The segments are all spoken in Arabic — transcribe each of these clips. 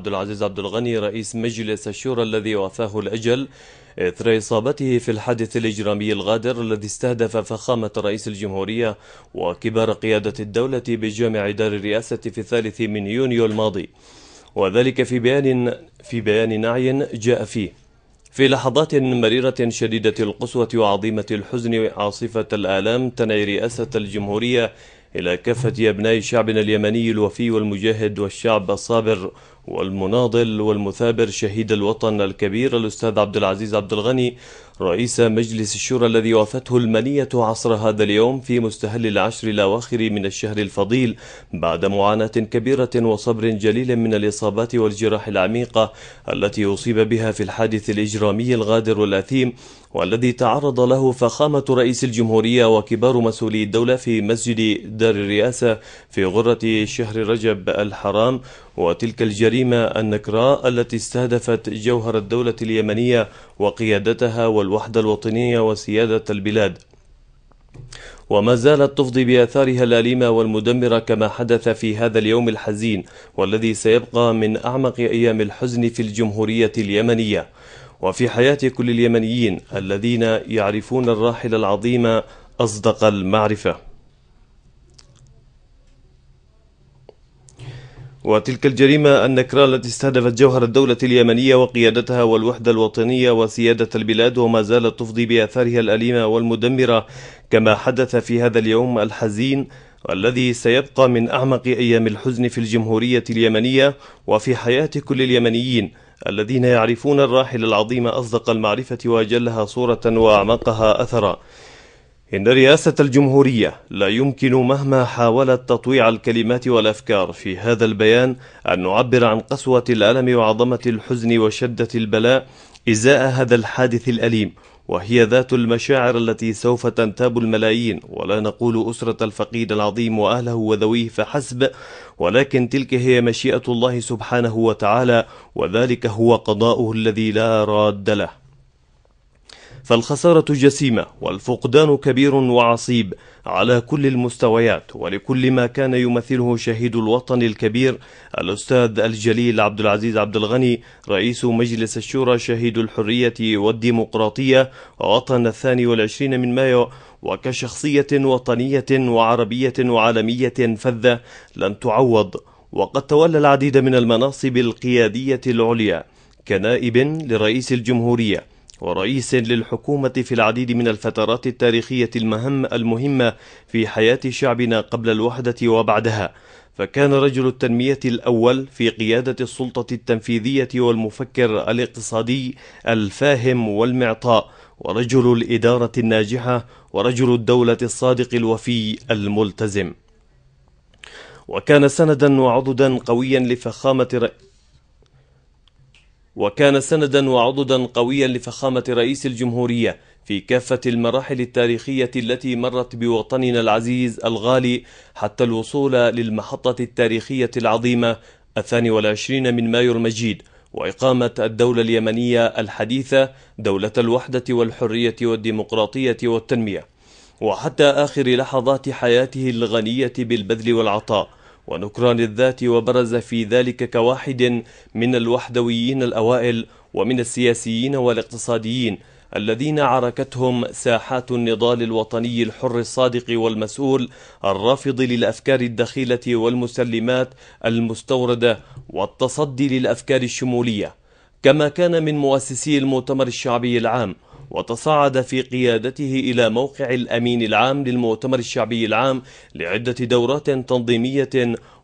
عبد العزيز عبد الغني رئيس مجلس الشورى الذي وفاه الأجل إثر إصابته في الحادث الإجرامي الغادر الذي استهدف فخامة رئيس الجمهورية وكبار قيادة الدولة بجامع دار الرئاسة في الثالث من يونيو الماضي. وذلك في بيان في بيان نعي جاء فيه. في لحظات مريرة شديدة القسوة وعظيمة الحزن عاصفة الآلام تنعي رئاسة الجمهورية إلى كافة أبناء شعبنا اليمني الوفي والمجاهد والشعب الصابر والمناضل والمثابر شهيد الوطن الكبير الأستاذ عبد العزيز عبد الغني رئيس مجلس الشورى الذي وافته المنية عصر هذا اليوم في مستهل العشر الأواخر من الشهر الفضيل بعد معاناة كبيرة وصبر جليل من الإصابات والجراح العميقة التي أصيب بها في الحادث الإجرامي الغادر والأثيم والذي تعرض له فخامة رئيس الجمهورية وكبار مسؤولي الدولة في مسجد دار الرئاسة في غرة شهر رجب الحرام وتلك الجريمة النكراء التي استهدفت جوهر الدولة اليمنية وقيادتها والوحدة الوطنية وسيادة البلاد. وما زالت تفضي بآثارها الأليمة والمدمرة كما حدث في هذا اليوم الحزين والذي سيبقى من أعمق أيام الحزن في الجمهورية اليمنية. وفي حياة كل اليمنيين الذين يعرفون الراحل العظيم أصدق المعرفة. وتلك الجريمة النكراء التي استهدفت جوهر الدولة اليمنية وقيادتها والوحدة الوطنية وسيادة البلاد وما زالت تفضي بآثارها الأليمة والمدمرة كما حدث في هذا اليوم الحزين والذي سيبقى من أعمق أيام الحزن في الجمهورية اليمنية وفي حياة كل اليمنيين الذين يعرفون الراحل العظيم أصدق المعرفة وأجلها صورة وأعمقها أثرا. إن رئاسة الجمهورية لا يمكن مهما حاولت تطويع الكلمات والأفكار في هذا البيان أن نعبر عن قسوة الألم وعظمة الحزن وشدة البلاء إزاء هذا الحادث الأليم وهي ذات المشاعر التي سوف تنتاب الملايين ولا نقول أسرة الفقيد العظيم وأهله وذويه فحسب ولكن تلك هي مشيئة الله سبحانه وتعالى وذلك هو قضاؤه الذي لا راد له. فالخسارة جسيمة والفقدان كبير وعصيب على كل المستويات ولكل ما كان يمثله شهيد الوطن الكبير الأستاذ الجليل عبد العزيز عبد الغني رئيس مجلس الشورى شهيد الحرية والديمقراطية ووطن الثاني والعشرين من مايو وكشخصية وطنية وعربية وعالمية فذة لن تعوض وقد تولى العديد من المناصب القيادية العليا كنائب لرئيس الجمهورية ورئيس للحكومة في العديد من الفترات التاريخية المهم المهمة في حياة شعبنا قبل الوحدة وبعدها. فكان رجل التنمية الأول في قيادة السلطة التنفيذية والمفكر الاقتصادي الفاهم والمعطاء ورجل الإدارة الناجحة ورجل الدولة الصادق الوفي الملتزم. وكان سندا وعضدا قويا لفخامة وكان سندا وعضدا قويا لفخامة رئيس الجمهورية في كافة المراحل التاريخية التي مرت بوطننا العزيز الغالي حتى الوصول للمحطة التاريخية العظيمة الثاني والعشرين من مايو المجيد وإقامة الدولة اليمنية الحديثة دولة الوحدة والحرية والديمقراطية والتنمية وحتى آخر لحظات حياته الغنية بالبذل والعطاء. ونكران الذات وبرز في ذلك كواحد من الوحدويين الأوائل ومن السياسيين والاقتصاديين الذين عركتهم ساحات النضال الوطني الحر الصادق والمسؤول الرافض للأفكار الدخيلة والمسلمات المستوردة والتصدي للأفكار الشمولية. كما كان من مؤسسي المؤتمر الشعبي العام وتصاعد في قيادته إلى موقع الأمين العام للمؤتمر الشعبي العام لعدة دورات تنظيمية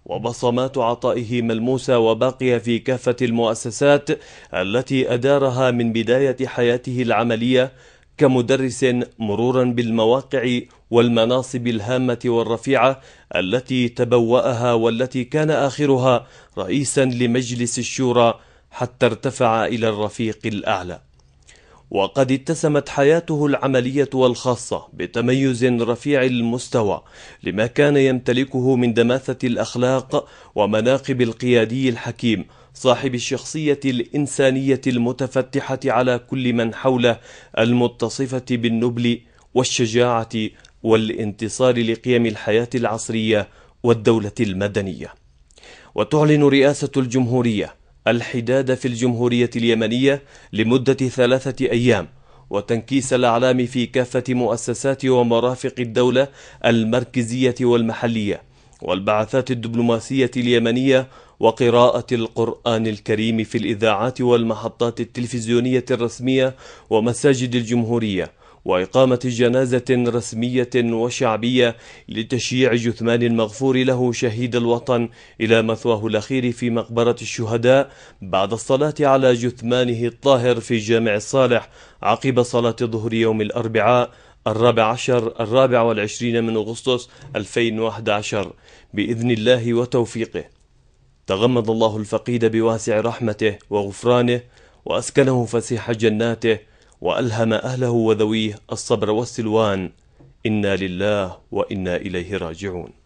وبصمات عطائه ملموسة وباقية في كافة المؤسسات التي أدارها من بداية حياته العملية كمدرس مرورا بالمواقع والمناصب الهامة والرفيعة التي تبوأها والتي كان آخرها رئيسا لمجلس الشورى حتى ارتفع إلى الرفيق الأعلى. وقد اتسمت حياته العملية والخاصة بتميز رفيع المستوى لما كان يمتلكه من دماثة الأخلاق ومناقب القيادي الحكيم صاحب الشخصية الإنسانية المتفتحة على كل من حوله المتصفة بالنبل والشجاعة والانتصار لقيم الحياة العصرية والدولة المدنية. وتعلن رئاسة الجمهورية الحداد في الجمهورية اليمنية لمدة ثلاثة أيام وتنكيس الأعلام في كافة مؤسسات ومرافق الدولة المركزية والمحلية والبعثات الدبلوماسية اليمنية وقراءة القرآن الكريم في الإذاعات والمحطات التلفزيونية الرسمية ومساجد الجمهورية. وإقامة جنازة رسمية وشعبية لتشييع جثمان المغفور له شهيد الوطن إلى مثواه الأخير في مقبرة الشهداء بعد الصلاة على جثمانه الطاهر في جامع الصالح عقب صلاة ظهر يوم الأربعاء الرابع عشر الرابع والعشرين من أغسطس 2011 بإذن الله وتوفيقه. تغمد الله الفقيد بواسع رحمته وغفرانه وأسكنه فسيح جناته وألهم أهله وذويه الصبر والسلوان. إنا لله وإنا إليه راجعون.